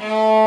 Bye.